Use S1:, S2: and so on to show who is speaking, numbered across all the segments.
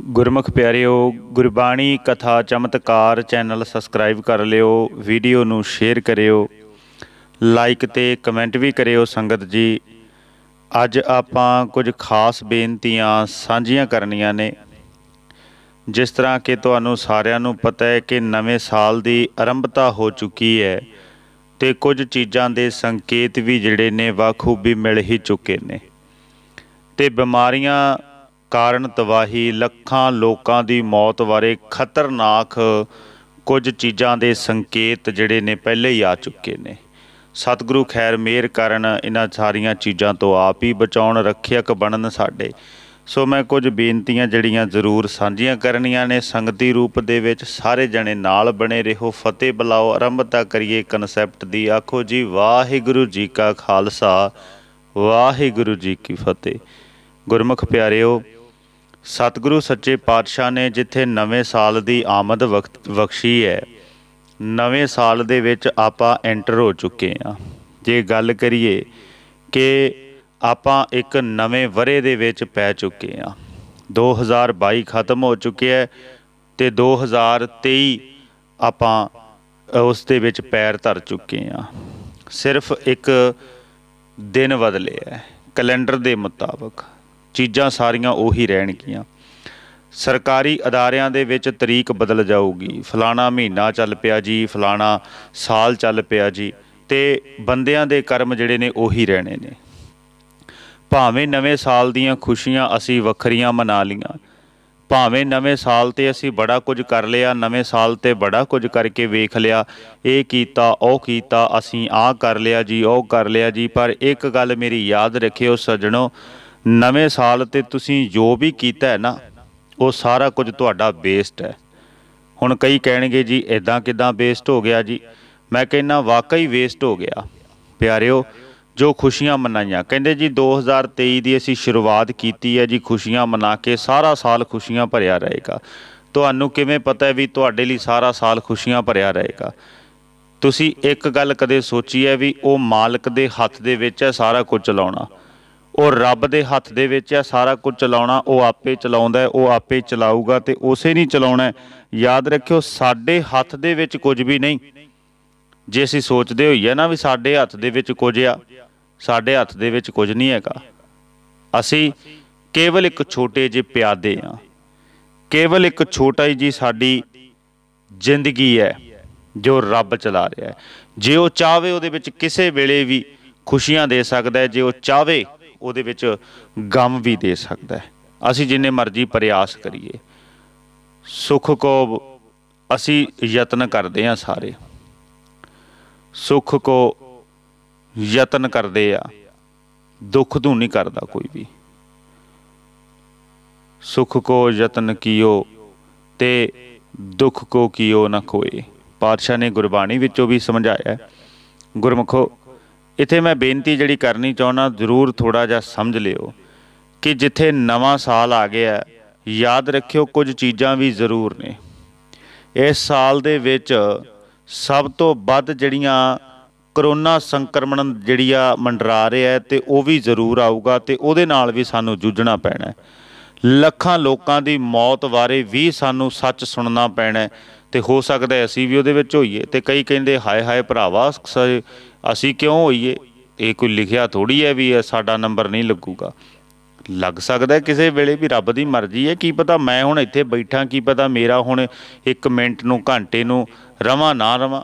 S1: ਗੁਰਮੁਖ ਪਿਆਰਿਓ, ਗੁਰਬਾਣੀ ਕਥਾ ਚਮਤਕਾਰ ਚੈਨਲ ਸਬਸਕ੍ਰਾਈਬ ਕਰ ਲਿਓ, ਵੀਡੀਓ ਨੂੰ ਸ਼ੇਅਰ ਕਰਿਓ, ਲਾਈਕ ਤੇ ਕਮੈਂਟ ਵੀ ਕਰਿਓ ਸੰਗਤ ਜੀ। ਅੱਜ ਆਪਾਂ ਕੁਝ ਖਾਸ ਬੇਨਤੀਆਂ ਸਾਂਝੀਆਂ ਕਰਨੀਆਂ ਨੇ। ਜਿਸ ਤਰ੍ਹਾਂ ਕਿ ਤੁਹਾਨੂੰ ਸਾਰਿਆਂ ਨੂੰ ਪਤਾ ਹੈ ਕਿ ਨਵੇਂ ਸਾਲ ਦੀ ਆਰੰਭਤਾ ਹੋ ਚੁੱਕੀ ਹੈ ਤੇ ਕੁਝ ਚੀਜ਼ਾਂ ਦੇ ਸੰਕੇਤ ਵੀ ਜਿਹੜੇ ਨੇ, ਵਾਖੂਬੀ ਮਿਲ ਹੀ ਚੁੱਕੇ ਨੇ। ਤੇ ਬਿਮਾਰੀਆਂ ਕਾਰਨ ਤਬਾਹੀ, ਲੱਖਾਂ ਲੋਕਾਂ ਦੀ ਮੌਤ ਬਾਰੇ ਖਤਰਨਾਕ ਕੁਝ ਚੀਜ਼ਾਂ ਦੇ ਸੰਕੇਤ ਜਿਹੜੇ ਨੇ ਪਹਿਲੇ ਹੀ ਆ ਚੁੱਕੇ ਨੇ। ਸਤਿਗੁਰੂ ਖੈਰ ਮੇਰ ਕਰਨ ਇਹਨਾਂ ਸਾਰੀਆਂ ਚੀਜ਼ਾਂ ਤੋਂ ਆਪ ਹੀ ਬਚਾਉਣ ਰੱਖਿਅਕ ਬਣਨ ਸਾਡੇ। ਸੋ ਮੈਂ ਕੁਝ ਬੇਨਤੀਆਂ ਜਿਹੜੀਆਂ ਜ਼ਰੂਰ ਸਾਂਝੀਆਂ ਕਰਨੀਆਂ ਨੇ, ਸੰਗਤੀ ਰੂਪ ਦੇ ਵਿੱਚ ਸਾਰੇ ਜਣੇ ਨਾਲ ਬਣੇ ਰਹੋ, ਫਤਿਹ ਬੁਲਾਓ ਆਰੰਭਤਾ ਕਰੀਏ ਕਨਸੈਪਟ ਦੀ, ਆਖੋ ਜੀ, ਵਾਹਿਗੁਰੂ ਜੀ ਕਾ ਖਾਲਸਾ, ਵਾਹਿਗੁਰੂ ਜੀ ਕੀ ਫਤਿਹ। ਗੁਰਮੁਖ ਪਿਆਰਿਓ ਸਤਿਗੁਰੂ ਸੱਚੇ ਪਾਤਸ਼ਾਹ ਨੇ ਜਿੱਥੇ ਨਵੇਂ ਸਾਲ ਦੀ ਆਮਦ ਵਕਤ ਬਖਸ਼ੀ ਹੈ, ਨਵੇਂ ਸਾਲ ਦੇ ਵਿੱਚ ਆਪਾਂ ਐਂਟਰ ਹੋ ਚੁੱਕੇ ਆ ਜੇ ਗੱਲ ਕਰੀਏ ਕਿ ਆਪਾਂ ਇੱਕ ਨਵੇਂ ਵਰੇ ਦੇ ਵਿੱਚ ਪੈ ਚੁੱਕੇ ਆ 2022 ਖਤਮ ਹੋ ਚੁੱਕਿਆ ਹੈ ਤੇ 2023 ਆਪਾਂ ਉਸ ਦੇ ਵਿੱਚ ਪੈਰ ਧਰ ਚੁੱਕੇ ਆ ਸਿਰਫ ਇੱਕ ਦਿਨ ਬਦਲੇ ਹੈ, ਕੈਲੰਡਰ ਦੇ ਮੁਤਾਬਕ। ਚੀਜ਼ਾਂ ਸਾਰੀਆਂ ਉਹੀ ਰਹਿਣਗੀਆਂ। ਸਰਕਾਰੀ ਅਦਾਰਿਆਂ ਦੇ ਵਿੱਚ ਤਰੀਕ ਬਦਲ ਜਾਊਗੀ। ਫਲਾਣਾ ਮਹੀਨਾ ਚੱਲ ਪਿਆ ਜੀ, ਫਲਾਣਾ ਸਾਲ ਚੱਲ ਪਿਆ ਜੀ, ਤੇ ਬੰਦਿਆਂ ਦੇ ਕਰਮ ਜਿਹੜੇ ਨੇ ਉਹੀ ਰਹਿਣੇ ਨੇ। ਭਾਵੇਂ ਨਵੇਂ ਸਾਲ ਦੀਆਂ ਖੁਸ਼ੀਆਂ ਅਸੀਂ ਵੱਖਰੀਆਂ ਮਨਾ ਲੀਆਂ ਭਾਵੇਂ ਨਵੇਂ ਸਾਲ ਤੇ ਅਸੀਂ ਬੜਾ ਕੁਝ ਕਰ ਲਿਆ, ਨਵੇਂ ਸਾਲ ਤੇ ਬੜਾ ਕੁਝ ਕਰਕੇ ਵੇਖ ਲਿਆ, ਇਹ ਕੀਤਾ, ਉਹ ਕੀਤਾ, ਅਸੀਂ ਆਹ ਕਰ ਲਿਆ ਜੀ, ਉਹ ਕਰ ਲਿਆ ਜੀ, ਪਰ ਇੱਕ ਗੱਲ ਮੇਰੀ ਯਾਦ ਰੱਖਿਓ, ਸੱਜਣੋ ਨਵੇਂ ਸਾਲ ਤੇ ਤੁਸੀਂ ਜੋ ਵੀ ਕੀਤਾ ਹੈ ਨਾ, ਉਹ ਸਾਰਾ ਕੁਝ ਤੁਹਾਡਾ ਵੇਸਟ ਹੈ। ਹੁਣ ਕਈ ਕਹਿਣਗੇ ਜੀ ਇਦਾਂ ਕਿਦਾਂ ਵੇਸਟ ਹੋ ਗਿਆ ਜੀ? ਮੈਂ ਕਹਿੰਨਾ ਵਾਕਈ ਵੇਸਟ ਹੋ ਗਿਆ। ਪਿਆਰਿਓ, ਜੋ ਖੁਸ਼ੀਆਂ ਮਨਾਈਆਂ, ਕਹਿੰਦੇ ਜੀ 2023 ਦੀ ਅਸੀਂ ਸ਼ੁਰੂਆਤ ਕੀਤੀ ਹੈ ਜੀ ਖੁਸ਼ੀਆਂ ਮਨਾ ਕੇ, ਸਾਰਾ ਸਾਲ ਖੁਸ਼ੀਆਂ ਭਰਿਆ ਰਹੇਗਾ। ਤੁਹਾਨੂੰ ਕਿਵੇਂ ਪਤਾ ਹੈ ਵੀ ਤੁਹਾਡੇ ਲਈ ਸਾਰਾ ਸਾਲ ਖੁਸ਼ੀਆਂ ਭਰਿਆ ਰਹੇਗਾ? ਤੁਸੀਂ ਇੱਕ ਗੱਲ ਕਦੇ ਸੋਚੀ ਹੈ ਵੀ ਉਹ ਮਾਲਕ ਦੇ ਹੱਥ ਦੇ ਵਿੱਚ ਹੈ ਸਾਰਾ ਕੁਝ ਚਲਾਉਣਾ। ਉਹ ਰੱਬ ਦੇ ਹੱਥ ਦੇ ਵਿੱਚ ਹੈ ਸਾਰਾ ਕੁਝ ਚਲਾਉਣਾ, ਉਹ ਆਪੇ ਚਲਾਉਂਦਾ ਉਹ ਆਪੇ ਚਲਾਊਗਾ ਤੇ ਉਸੇ ਨਹੀਂ ਚਲਾਉਣਾ ਯਾਦ ਰੱਖਿਓ, ਸਾਡੇ ਹੱਥ ਦੇ ਵਿੱਚ ਕੁਝ ਵੀ ਨਹੀਂ। ਜੇ ਅਸੀਂ ਸੋਚਦੇ ਹੋਈਏ ਨਾ ਵੀ ਸਾਡੇ ਹੱਥ ਦੇ ਵਿੱਚ ਕੁਝ ਆ, ਸਾਡੇ ਹੱਥ ਦੇ ਵਿੱਚ ਕੁਝ ਨਹੀਂ ਹੈਗਾ। ਅਸੀਂ ਕੇਵਲ ਇੱਕ ਛੋਟੇ ਜਿਹੇ ਪਿਆਦੇ ਆ। ਕੇਵਲ ਇੱਕ ਛੋਟਾ ਹੀ ਜੀ ਸਾਡੀ ਜ਼ਿੰਦਗੀ ਹੈ, ਜੋ ਰੱਬ ਚਲਾ ਰਿਹਾ ਹੈ। ਜੇ ਉਹ ਚਾਹਵੇ ਉਹਦੇ ਵਿੱਚ ਕਿਸੇ ਵੇਲੇ ਵੀ ਖੁਸ਼ੀਆਂ ਦੇ ਸਕਦਾ ਹੈ, ਜੇ ਉਹ ਚਾਹਵੇ ਉਹਦੇ ਵਿੱਚ ਗਮ ਵੀ ਦੇ ਸਕਦਾ ਹੈ। ਅਸੀਂ ਜਿੰਨੇ ਮਰਜ਼ੀ ਪ੍ਰਯਾਸ ਕਰੀਏ। ਸੁਖ ਕੋ ਅਸੀਂ ਯਤਨ ਕਰਦੇ ਆ ਸਾਰੇ। ਸੁਖ ਕੋ ਯਤਨ ਕਰਦੇ ਆ, ਦੁੱਖ ਤੋਂ ਨਹੀਂ ਕਰਦਾ ਕੋਈ ਵੀ। ਸੁਖ ਕੋ ਯਤਨ ਕੀਓ ਤੇ ਦੁੱਖ ਕੋ ਕੀਓ ਨਾ ਕੋਏ ਪਾਤਸ਼ਾਹ ਨੇ ਗੁਰਬਾਣੀ ਵਿੱਚੋਂ ਵੀ ਸਮਝਾਇਆ ਗੁਰਮਖੋ ਇੱਥੇ ਮੈਂ ਬੇਨਤੀ ਜਿਹੜੀ ਕਰਨੀ ਚਾਹੁੰਦਾ, ਜ਼ਰੂਰ ਥੋੜਾ ਜਿਹਾ ਸਮਝ ਲਿਓ ਕਿ ਜਿੱਥੇ ਨਵਾਂ ਸਾਲ ਆ ਗਿਆ ਯਾਦ ਰੱਖਿਓ ਕੁਝ ਚੀਜ਼ਾਂ ਵੀ ਜ਼ਰੂਰ ਨੇ। ਇਸ ਸਾਲ ਦੇ ਵਿੱਚ ਸਭ ਤੋਂ ਵੱਧ ਜਿਹੜੀਆਂ ਕਰੋਨਾ ਸੰਕਰਮਣ ਜਿਹੜੀ ਆ ਮੰਡਰਾ ਰਿਹਾ ਹੈ ਤੇ ਉਹ ਵੀ ਜ਼ਰੂਰ ਆਊਗਾ ਤੇ ਉਹਦੇ ਨਾਲ ਵੀ ਸਾਨੂੰ ਜੂਝਣਾ ਪੈਣਾ ਲੱਖਾਂ ਲੋਕਾਂ ਦੀ ਮੌਤ ਬਾਰੇ ਵੀ ਸਾਨੂੰ ਸੱਚ ਸੁਣਨਾ ਪੈਣਾ ਤੇ ਹੋ ਸਕਦਾ ਅਸੀਂ ਵੀ ਉਹਦੇ ਵਿੱਚ ਹੋਈਏ ਤੇ ਕਈ ਕਹਿੰਦੇ ਹਾਏ ਹਾਏ ਭਰਾਵਾ ਅਸੀਂ ਕਿਉਂ ਹੋਈਏ? ਇਹ ਕੋਈ ਲਿਖਿਆ ਥੋੜੀ ਹੈ ਵੀ ਸਾਡਾ ਨੰਬਰ ਨਹੀਂ ਲੱਗੂਗਾ। ਲੱਗ ਸਕਦਾ ਕਿਸੇ ਵੇਲੇ ਵੀ ਰੱਬ ਦੀ ਮਰਜ਼ੀ ਹੈ। ਕੀ ਪਤਾ ਮੈਂ ਹੁਣ ਇੱਥੇ ਬੈਠਾ, ਕੀ ਪਤਾ ਮੇਰਾ ਹੁਣ 1 ਮਿੰਟ ਨੂੰ, ਘੰਟੇ ਨੂੰ ਰਵਾਂ, ਨਾ ਰਵਾਂ।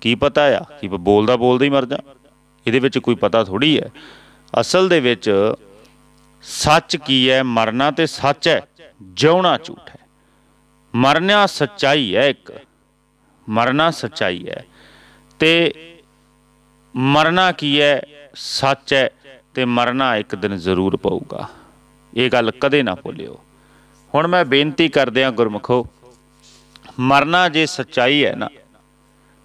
S1: ਕੀ ਪਤਾ ਆ? ਕਿ ਬੋਲਦਾ ਬੋਲਦਾ ਹੀ ਮਰ ਜਾ। ਇਹਦੇ ਵਿੱਚ ਕੋਈ ਪਤਾ ਥੋੜੀ ਹੈ। ਅਸਲ ਦੇ ਵਿੱਚ ਸੱਚ ਕੀ ਹੈ? ਮਰਨਾ ਤੇ ਸੱਚ ਹੈ, ਜਿਉਣਾ ਝੂਠ ਹੈ। ਮਰਨਾ ਸੱਚਾਈ ਹੈ ਇੱਕ। ਮਰਨਾ ਸੱਚਾਈ ਹੈ। ਤੇ ਮਰਨਾ ਕੀ ਹੈ? ਸੱਚ ਹੈ ਤੇ ਮਰਨਾ ਇੱਕ ਦਿਨ ਜ਼ਰੂਰ ਪਊਗਾ। ਇਹ ਗੱਲ ਕਦੇ ਨਾ ਭੁੱਲਿਓ। ਹੁਣ ਮੈਂ ਬੇਨਤੀ ਕਰਦਿਆਂ ਗੁਰਮਖੋ, ਮਰਨਾ ਜੇ ਸੱਚਾਈ ਹੈ ਨਾ,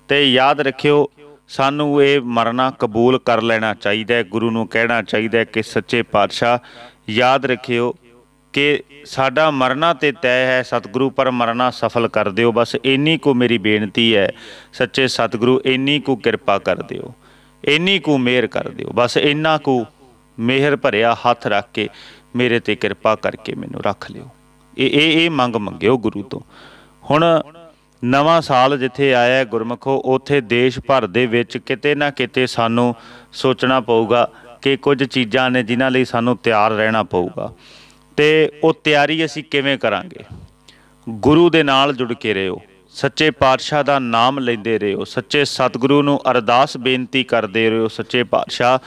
S1: ਤੇ ਯਾਦ ਰੱਖਿਓ, ਸਾਨੂੰ ਇਹ ਮਰਨਾ ਕਬੂਲ ਕਰ ਲੈਣਾ ਚਾਹੀਦਾ ਹੈ, ਗੁਰੂ ਨੂੰ ਕਹਿਣਾ ਚਾਹੀਦਾ ਹੈ ਕਿ ਸੱਚੇ ਪਾਤਸ਼ਾਹ, ਯਾਦ ਰੱਖਿਓ ਕਿ ਸਾਡਾ ਮਰਨਾ ਤੇ ਤੈਅ ਹੈ, ਸਤਿਗੁਰੂ ਪਰ ਮਰਨਾ ਸਫਲ ਕਰ ਦਿਓ। ਬਸ ਇੰਨੀ ਕੋ ਮੇਰੀ ਬੇਨਤੀ ਹੈ, ਸੱਚੇ ਸਤਿਗੁਰੂ, ਇੰਨੀ ਕੋ ਕਿਰਪਾ ਕਰ ਦਿਓ। ਇੰਨੀ ਕੁ ਮਿਹਰ ਕਰ ਦਿਓ। ਬਸ ਇੰਨਾ ਕੁ ਮਿਹਰ ਭਰਿਆ ਹੱਥ ਰੱਖ ਕੇ ਮੇਰੇ ਤੇ ਕਿਰਪਾ ਕਰਕੇ ਮੈਨੂੰ ਰੱਖ ਲਿਓ। ਇਹ ਇਹ ਇਹ ਮੰਗ ਮੰਗਿਓ ਗੁਰੂ ਤੋਂ। ਹੁਣ ਨਵਾਂ ਸਾਲ ਜਿੱਥੇ ਆਇਆ ਹੈ ਗੁਰਮਖੋ, ਉਥੇ ਦੇਸ਼ ਭਰ ਦੇ ਵਿੱਚ ਕਿਤੇ ਨਾ ਕਿਤੇ ਸਾਨੂੰ ਸੋਚਣਾ ਪਊਗਾ ਕਿ ਕੁਝ ਚੀਜ਼ਾਂ ਨੇ ਜਿਨ੍ਹਾਂ ਲਈ ਸਾਨੂੰ ਤਿਆਰ ਰਹਿਣਾ ਪਊਗਾ। ਤੇ ਉਹ ਤਿਆਰੀ ਅਸੀਂ ਕਿਵੇਂ ਕਰਾਂਗੇ? ਗੁਰੂ ਦੇ ਨਾਲ ਜੁੜ ਕੇ ਰਹੋ ਸੱਚੇ ਪਾਤਸ਼ਾਹ ਦਾ ਨਾਮ ਲੈਂਦੇ ਰਹੋ। ਸੱਚੇ ਸਤਿਗੁਰੂ ਨੂੰ ਅਰਦਾਸ ਬੇਨਤੀ ਕਰਦੇ ਰਹੋ। ਸੱਚੇ ਪਾਤਸ਼ਾਹ,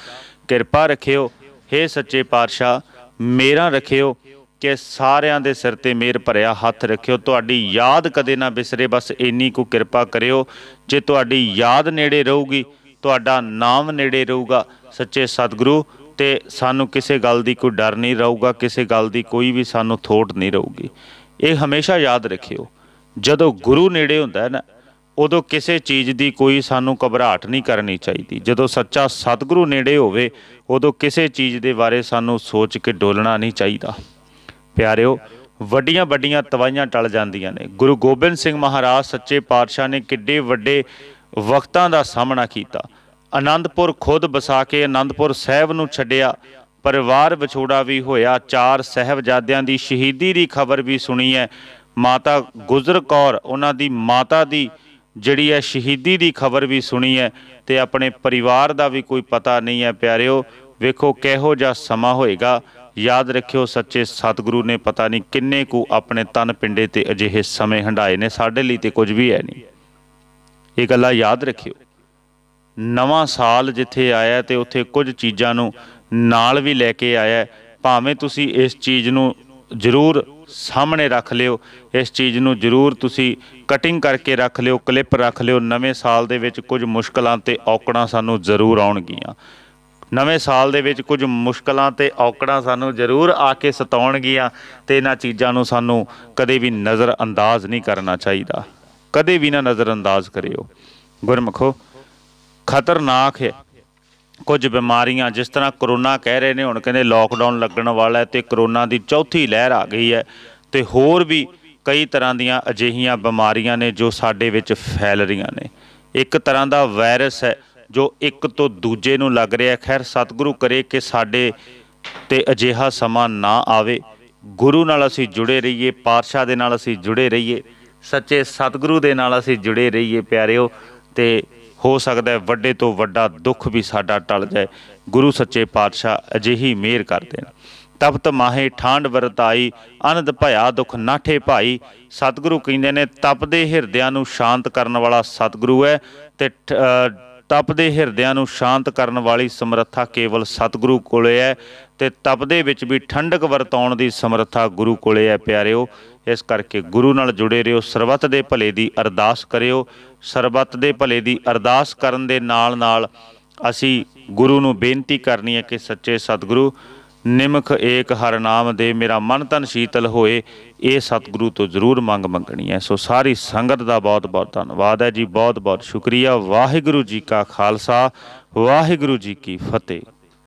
S1: ਕਿਰਪਾ ਰੱਖਿਓ। हे ਸੱਚੇ ਪਾਤਸ਼ਾਹ, ਮੇਰਾ ਰੱਖਿਓ ਕਿ ਸਾਰਿਆਂ ਦੇ ਸਿਰ ਤੇ ਮੇਰ ਭਰਿਆ ਹੱਥ ਰੱਖਿਓ। ਤੁਹਾਡੀ ਯਾਦ ਕਦੇ ਨਾ ਵਿਸਰੇ ਬਸ ਇੰਨੀ ਕੁ ਕਿਰਪਾ ਕਰਿਓ। ਜੇ ਤੁਹਾਡੀ ਯਾਦ ਨੇੜੇ ਰਹੂਗੀ, ਤੁਹਾਡਾ ਨਾਮ ਨੇੜੇ ਰਹੂਗਾ ਸੱਚੇ ਸਤਿਗੁਰੂ, ਤੇ ਸਾਨੂੰ ਕਿਸੇ ਗੱਲ ਦੀ ਕੋਈ ਡਰ ਨਹੀਂ ਰਹੂਗਾ, ਕਿਸੇ ਗੱਲ ਦੀ ਕੋਈ ਵੀ ਸਾਨੂੰ ਥੋਟ ਨਹੀਂ ਰਹੂਗੀ। ਇਹ ਹਮੇਸ਼ਾ ਯਾਦ ਰੱਖਿਓ। ਜਦੋਂ ਗੁਰੂ ਨੇੜੇ ਹੁੰਦਾ ਹੈ ਨਾ, ਉਦੋਂ ਕਿਸੇ ਚੀਜ਼ ਦੀ ਕੋਈ ਸਾਨੂੰ ਘਬਰਾਹਟ ਨਹੀਂ ਕਰਨੀ ਚਾਹੀਦੀ। ਜਦੋਂ ਸੱਚਾ ਸਤਿਗੁਰੂ ਨੇੜੇ ਹੋਵੇ, ਉਦੋਂ ਕਿਸੇ ਚੀਜ਼ ਦੇ ਬਾਰੇ ਸਾਨੂੰ ਸੋਚ ਕੇ ਡੋਲਣਾ ਨਹੀਂ ਚਾਹੀਦਾ। ਪਿਆਰਿਓ, ਵੱਡੀਆਂ ਵੱਡੀਆਂ ਤਵਾਈਆਂ ਟਲ ਜਾਂਦੀਆਂ ਨੇ। ਗੁਰੂ ਗੋਬਿੰਦ ਸਿੰਘ ਮਹਾਰਾਜ ਸੱਚੇ ਪਾਤਸ਼ਾਹ ਨੇ ਕਿੱਡੇ ਵੱਡੇ ਵਕਤਾਂ ਦਾ ਸਾਹਮਣਾ ਕੀਤਾ। ਆਨੰਦਪੁਰ ਖੁਦ ਬਸਾ ਕੇ ਆਨੰਦਪੁਰ ਸਾਹਿਬ ਨੂੰ ਛੱਡਿਆ, ਪਰਿਵਾਰ ਵਿਛੋੜਾ ਵੀ ਹੋਇਆ, ਚਾਰ ਸਹਿਬਜ਼ਾਦਿਆਂ ਦੀ ਸ਼ਹੀਦੀ ਦੀ ਖਬਰ ਵੀ ਸੁਣੀ ਹੈ। ਮਾਤਾ ਗੁਜਰ ਕੌਰ, ਉਹਨਾਂ ਦੀ ਮਾਤਾ ਦੀ ਜਿਹੜੀ ਹੈ ਸ਼ਹੀਦੀ ਦੀ ਖਬਰ ਵੀ ਸੁਣੀ ਹੈ ਤੇ ਆਪਣੇ ਪਰਿਵਾਰ ਦਾ ਵੀ ਕੋਈ ਪਤਾ ਨਹੀਂ ਹੈ ਪਿਆਰਿਓ, ਵੇਖੋ ਕਿਹੋ ਜਿਹਾ ਸਮਾਂ ਹੋਏਗਾ। ਯਾਦ ਰੱਖਿਓ ਸੱਚੇ ਸਤਿਗੁਰੂ ਨੇ ਪਤਾ ਨਹੀਂ ਕਿੰਨੇ ਕੁ ਆਪਣੇ ਤਨ ਪਿੰਡੇ ਤੇ ਅਜਿਹੇ ਸਮੇਂ ਹੰਡਾਏ ਨੇ, ਸਾਡੇ ਲਈ ਤੇ ਕੁਝ ਵੀ ਹੈ ਨਹੀਂ। ਇਹ ਗੱਲਾਂ ਯਾਦ ਰੱਖਿਓ। ਨਵਾਂ ਸਾਲ ਜਿੱਥੇ ਆਇਆ ਤੇ ਉੱਥੇ ਕੁਝ ਚੀਜ਼ਾਂ ਨੂੰ ਨਾਲ ਵੀ ਲੈ ਕੇ ਆਇਆ, ਭਾਵੇਂ ਤੁਸੀਂ ਇਸ ਚੀਜ਼ ਨੂੰ ਜ਼ਰੂਰ ਸਾਹਮਣੇ ਰੱਖ ਲਿਓ। ਇਸ ਚੀਜ਼ ਨੂੰ ਜ਼ਰੂਰ ਤੁਸੀਂ ਕਟਿੰਗ ਕਰਕੇ ਰੱਖ ਲਿਓ ਕਲਿੱਪ ਰੱਖ ਲਿਓ। ਨਵੇਂ ਸਾਲ ਦੇ ਵਿੱਚ ਕੁਝ ਮੁਸ਼ਕਲਾਂ ਤੇ ਔਕੜਾਂ ਸਾਨੂੰ ਜ਼ਰੂਰ ਆਉਣਗੀਆਂ। ਨਵੇਂ ਸਾਲ ਦੇ ਵਿੱਚ ਕੁਝ ਮੁਸ਼ਕਲਾਂ ਤੇ ਔਕੜਾਂ ਸਾਨੂੰ ਜ਼ਰੂਰ ਆ ਕੇ ਸਤਾਉਣਗੀਆਂ ਤੇ ਇਹਨਾਂ ਚੀਜ਼ਾਂ ਨੂੰ ਸਾਨੂੰ ਕਦੇ ਵੀ ਨਜ਼ਰ ਅੰਦਾਜ਼ ਨਹੀਂ ਕਰਨਾ ਚਾਹੀਦਾ। ਕਦੇ ਵੀ ਨਾ ਨਜ਼ਰ ਅੰਦਾਜ਼ ਕਰਿਓ। ਗੁਰਮਖੋ, ਖਤਰਨਾਕ ਹੈ। ਕੁਝ ਬਿਮਾਰੀਆਂ ਜਿਸ ਤਰ੍ਹਾਂ ਕਰੋਨਾ ਕਹਿ ਰਹੇ ਨੇ, ਹੁਣ ਕਹਿੰਦੇ ਲੋਕਡਾਊਨ ਲੱਗਣ ਵਾਲਾ ਹੈ ਤੇ ਕਰੋਨਾ ਦੀ ਚੌਥੀ ਲਹਿਰ ਆ ਗਈ ਹੈ ਤੇ ਹੋਰ ਵੀ ਕਈ ਤਰ੍ਹਾਂ ਦੀਆਂ ਅਜਿਹੀਆਂ ਬਿਮਾਰੀਆਂ ਨੇ ਜੋ ਸਾਡੇ ਵਿੱਚ ਫੈਲ ਰਹੀਆਂ ਨੇ। ਇੱਕ ਤਰ੍ਹਾਂ ਦਾ ਵਾਇਰਸ ਹੈ ਜੋ ਇੱਕ ਤੋਂ ਦੂਜੇ ਨੂੰ ਲੱਗ ਰਿਹਾ ਖੈਰ, ਸਤਿਗੁਰੂ ਕਰੇ ਕਿ ਸਾਡੇ ਤੇ ਅਜਿਹਾ ਸਮਾਂ ਨਾ ਆਵੇ। ਗੁਰੂ ਨਾਲ ਅਸੀਂ ਜੁੜੇ ਰਹੀਏ, ਪਾਤਸ਼ਾਹ ਦੇ ਨਾਲ ਅਸੀਂ ਜੁੜੇ ਰਹੀਏ, ਸੱਚੇ ਸਤਿਗੁਰੂ ਦੇ ਨਾਲ ਅਸੀਂ ਜੁੜੇ ਰਹੀਏ ਪਿਆਰਿਓ। ਤੇ ਹੋ ਸਕਦਾ ਵੱਡੇ ਤੋਂ ਵੱਡਾ ਦੁੱਖ ਵੀ ਸਾਡਾ ਟਲ ਜਾਏ। ਗੁਰੂ ਸੱਚੇ ਪਾਤਸ਼ਾਹ ਅਜਿਹੀ ਮਿਹਰ ਕਰਦੇ ਨੇ। ਤਪਤ ਮਾਹੇ ਠਾਂਡ ਵਰਤਾਈ ਅਨੰਦ ਭਇਆ ਦੁਖ ਨਾਠੇ ਭਾਈ। ਸਤਿਗੁਰੂ ਕਹਿੰਦੇ ਨੇ, ਤਪਦੇ ਹਿਰਦਿਆਂ ਨੂੰ ਸ਼ਾਂਤ ਕਰਨ ਵਾਲਾ ਸਤਿਗੁਰੂ ਹੈ ਤੇ ਠ- ਤਪਦੇ ਹਿਰਦਿਆਂ ਨੂੰ ਸ਼ਾਂਤ ਕਰਨ ਵਾਲੀ ਸਮਰੱਥਾ ਕੇਵਲ ਸਤਿਗੁਰੂ ਕੋਲੇ ਹੈ ਤੇ ਤਪਦੇ ਵਿੱਚ ਵੀ ਠੰਡਕ ਵਰਤਾਉਣ ਦੀ ਸਮਰੱਥਾ ਗੁਰੂ ਕੋਲੇ ਹੈ ਪਿਆਰਿਓ। ਇਸ ਕਰਕੇ ਗੁਰੂ ਨਾਲ ਜੁੜੇ ਰਹੋ, ਸਰਬੱਤ ਦੇ ਭਲੇ ਦੀ ਅਰਦਾਸ ਕਰਿਓ। ਸਰਬੱਤ ਦੇ ਭਲੇ ਦੀ ਅਰਦਾਸ ਕਰਨ ਦੇ ਨਾਲ ਨਾਲ ਅਸੀਂ ਗੁਰੂ ਨੂੰ ਬੇਨਤੀ ਕਰਨੀ ਹੈ ਕਿ ਸੱਚੇ ਸਤਿਗੁਰੂ ਨਿਮਖ ਏਕ ਹਰ ਨਾਮ ਦੇ ਮੇਰਾ ਮਨ ਤਨ ਸ਼ੀਤਲ ਹੋਏ, ਇਹ ਸਤਿਗੁਰੂ ਤੋਂ ਜ਼ਰੂਰ ਮੰਗ ਮੰਗਣੀ ਹੈ। ਸੋ ਸਾਰੀ ਸੰਗਤ ਦਾ ਬਹੁਤ ਬਹੁਤ ਧੰਨਵਾਦ ਹੈ ਜੀ, ਬਹੁਤ ਬਹੁਤ ਸ਼ੁਕਰੀਆ। ਵਾਹਿਗੁਰੂ ਜੀ ਕਾ ਖਾਲਸਾ, ਵਾਹਿਗੁਰੂ ਜੀ ਕੀ ਫਤਿਹ।